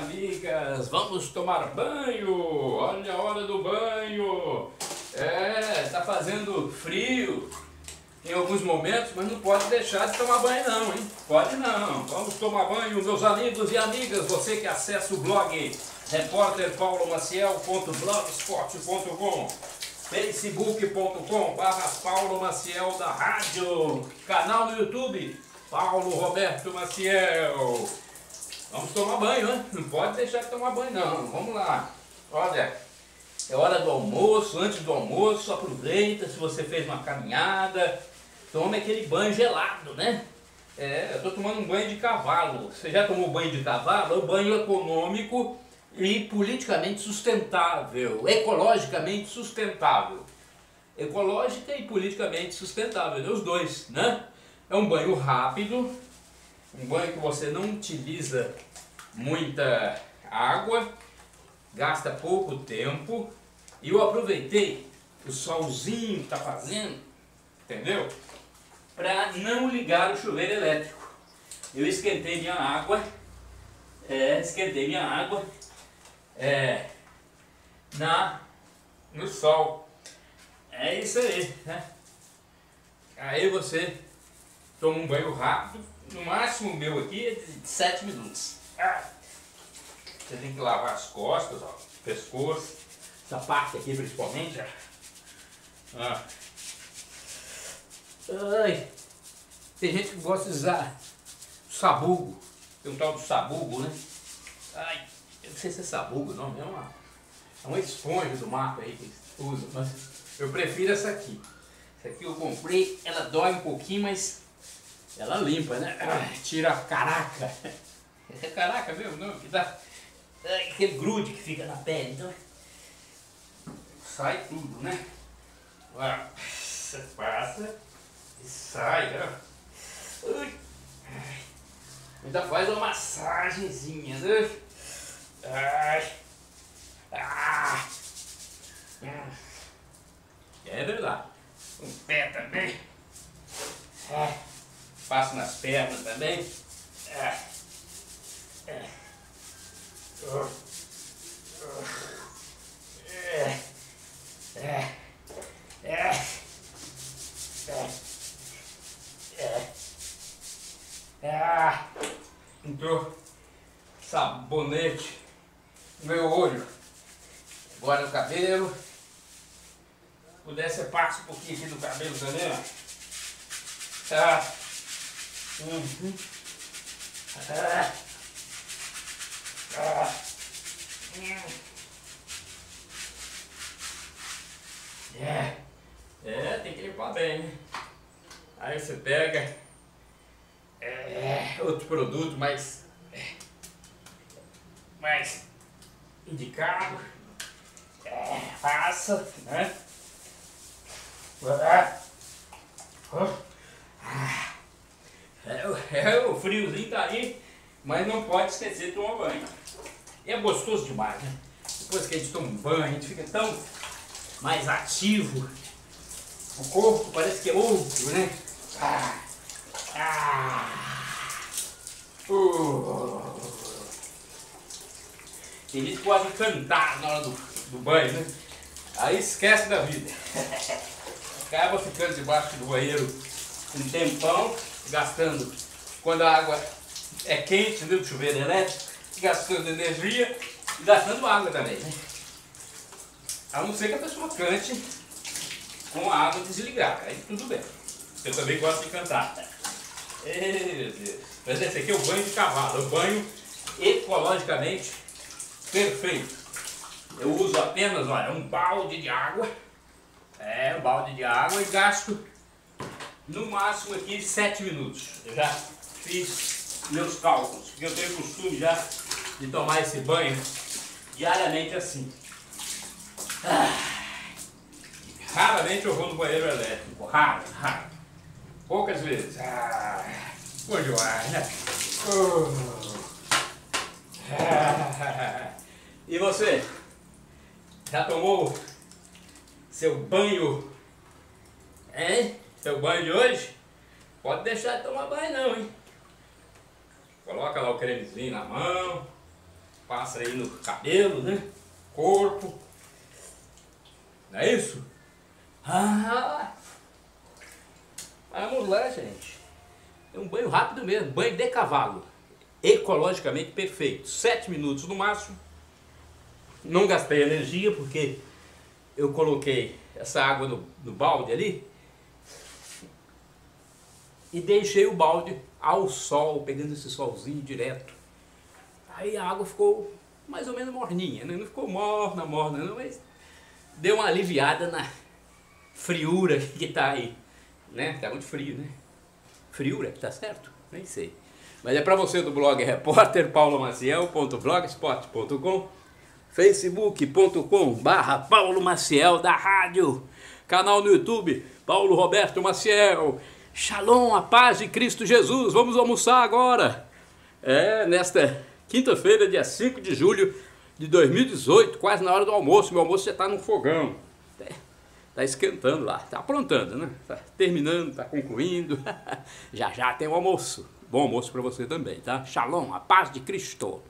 amigas, vamos tomar banho. Olha a hora do banho. É, tá fazendo frio em alguns momentos, mas não pode deixar de tomar banho não, hein? Pode não. Vamos tomar banho, meus amigos e amigas. Você que acessa o blog repórterpaulomaciel.blogspot.com facebook.com barra Paulo Maciel da rádio canal no YouTube Paulo Roberto Maciel Vamos tomar banho, né? Não pode deixar de tomar banho não. Vamos lá. Olha, é hora do almoço, antes do almoço, aproveita se você fez uma caminhada, tome aquele banho gelado, né? É, eu estou tomando um banho de cavalo. Você já tomou banho de cavalo? É um banho econômico e politicamente sustentável, ecologicamente sustentável. Ecológica e politicamente sustentável, né? os dois, né? É um banho rápido, um banho que você não utiliza muita água, gasta pouco tempo. E eu aproveitei o solzinho que está fazendo, entendeu? Para não ligar o chuveiro elétrico. Eu esquentei minha água, é, esquentei minha água é, na, no sol. É isso aí, né? Aí você toma um banho rápido, no máximo o meu aqui é de 7 minutos. Você tem que lavar as costas, ó, pescoço, essa parte aqui principalmente. Ah. Ai, tem gente que gosta de usar sabugo, tem um tal do sabugo, né? Ai, eu não sei se é sabugo não, é uma, é uma esponja do mato aí que usa, mas eu prefiro essa aqui. Essa aqui eu comprei, ela dói um pouquinho, mas ela limpa, né? tira a caraca. É caraca mesmo, não? Que dá aquele grude que fica na pele, então sai tudo, né? Você passa e sai, ó. Ainda faz uma massagenzinha, né? Ai. Ah. É verdade. O pé também. É. Passo nas pernas também. É. É. É. É. É. Entrou sabonete no meu olho. Agora o cabelo. Se pudesse, eu passo um pouquinho aqui do cabelo também, ó. Tá. Uhum. Ah. Ah. É. É, tem que limpar bem, né? Aí você pega é, outro produto mais, mais indicado. É, faça, né? É, é, o friozinho tá aí, mas não pode esquecer de tomar banho. E é gostoso demais, né? Depois que a gente toma um banho, a gente fica tão mais ativo. O corpo parece que é outro, né? Ah, ah, uh. Tem gente que gosta de cantar na hora do, do banho, né? Aí esquece da vida. Acaba ficando debaixo do banheiro um tempão, gastando, quando a água é quente, né, do chuveiro elétrico, gastando energia e gastando água também, né? A não ser que a pessoa cante com a água desligada, aí tudo bem. Eu também gosto de cantar. Mas esse aqui é o banho de cavalo, o banho ecologicamente perfeito. Eu uso apenas, olha, um balde de água. É, um balde de água e gasto no máximo aqui 7 minutos. Eu já fiz meus cálculos, porque eu tenho costume já de tomar esse banho diariamente assim. Ah. Raramente eu vou no banheiro elétrico, raro, raro. Poucas vezes. Ah, bom demais, né? Ah. E você? Já tomou seu banho? Hein? Seu banho de hoje? Pode deixar de tomar banho não, hein? Coloca lá o cremezinho na mão. Passa aí no cabelo, né? Corpo. Não é isso? Ah! Vamos lá, gente. É um banho rápido mesmo, banho de cavalo. Ecologicamente perfeito. Sete minutos no máximo. Não gastei energia porque eu coloquei essa água no, no balde ali e deixei o balde ao sol, pegando esse solzinho direto. Aí a água ficou mais ou menos morninha, né? não ficou morna, morna, não, mas deu uma aliviada na friura que está aí, né? Tá muito frio, né? Friura, tá certo? Nem sei. Mas é para você do blog repórter paulomaciel.blogspot.com facebook.com barra Paulo Maciel da rádio, canal no YouTube Paulo Roberto Maciel, Shalom, a paz de Cristo Jesus, vamos almoçar agora. É, nesta quinta-feira, dia 5 de julho de 2018, quase na hora do almoço, meu almoço já está no fogão. Está esquentando lá, está aprontando, né? Está terminando, está concluindo. já já tem o almoço. Bom almoço para você também, tá? Shalom, a paz de Cristo.